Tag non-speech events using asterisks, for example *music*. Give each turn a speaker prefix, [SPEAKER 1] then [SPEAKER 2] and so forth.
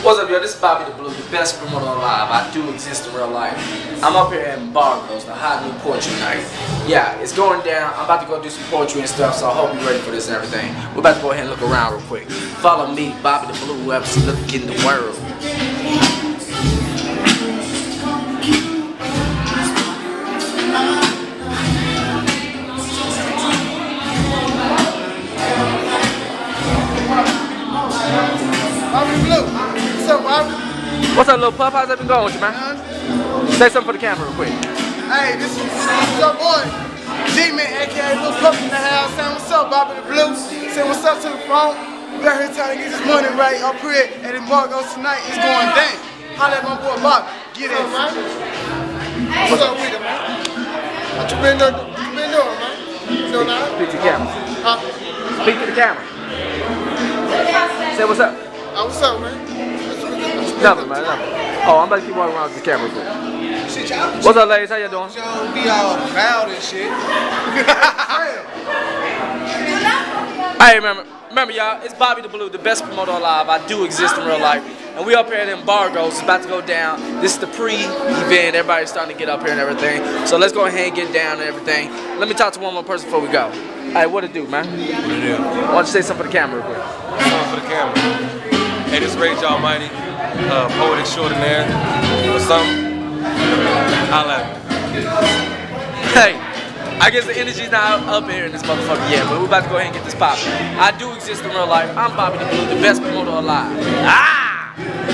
[SPEAKER 1] What's up, yo? This is Bobby the Blue, the best promoter alive. I do exist in real life. I'm up here at Bargos, the hot new poetry night. Yeah, it's going down. I'm about to go do some poetry and stuff, so I hope you're ready for this and everything. We're about to go ahead and look around real quick. Follow me, Bobby the Blue, whoever's looking in the world.
[SPEAKER 2] Bobby Blue. What's up, Bobby?
[SPEAKER 1] What's up, little pup? How's it been going with you, man? Say something for the camera real quick.
[SPEAKER 2] Hey, this is, this is your boy, G-Man, aka Lil Pup in the house. Saying what's up, Bobby the Blue. Saying what's up to the phone. We out here trying to get this money right up here at Embargo's tonight. It's going down. Holla at my boy Bobby. Get it, man. What's up with it, man? What you been doing? You been doing, man? You know now?
[SPEAKER 1] Speak to the camera.
[SPEAKER 2] Huh?
[SPEAKER 1] Speak to the camera. Say what's up.
[SPEAKER 2] Oh, what's up, man?
[SPEAKER 1] Nothing, man. Nothing. Oh, I'm about to keep walking around with the camera quick.
[SPEAKER 3] Shit, y'all
[SPEAKER 1] What's up, ladies? How you doing?
[SPEAKER 3] don't be all proud and shit. *laughs*
[SPEAKER 1] Hey, remember, remember, y'all, it's Bobby the Blue, the best promoter alive. I do exist in real life. And we up here at Embargo's. It's about to go down. This is the pre-event. Everybody's starting to get up here and everything. So let's go ahead and get down and everything. Let me talk to one more person before we go. Hey, what it do, man?
[SPEAKER 4] What it is?
[SPEAKER 1] Why don't you say something for the camera real quick?
[SPEAKER 4] Something for the camera. Hey, this Rage Almighty, uh, poet extraordinaire, or something. At me.
[SPEAKER 1] Hey, I guess the energy's not up here in this motherfucker yet, but we're about to go ahead and get this popping. I do exist in real life. I'm Bobby the Blue, the best promoter alive. Ah!